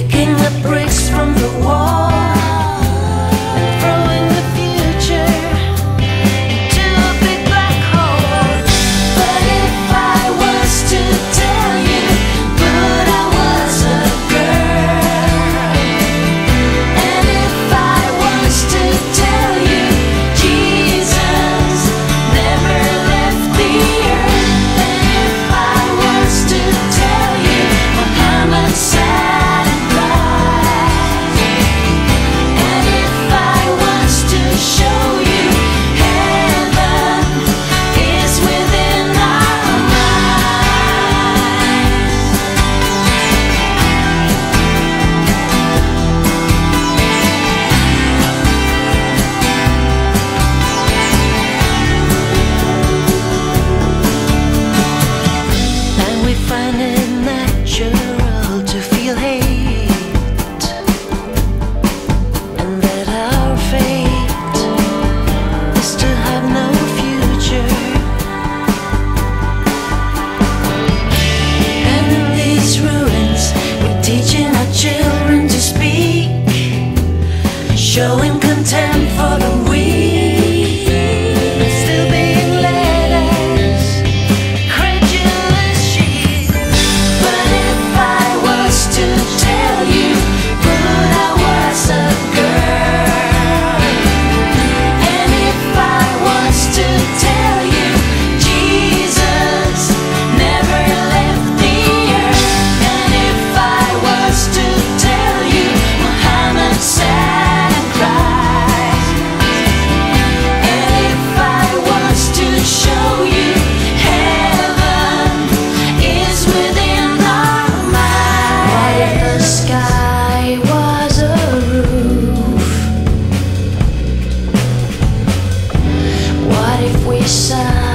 taking a break. showing contempt for the sorry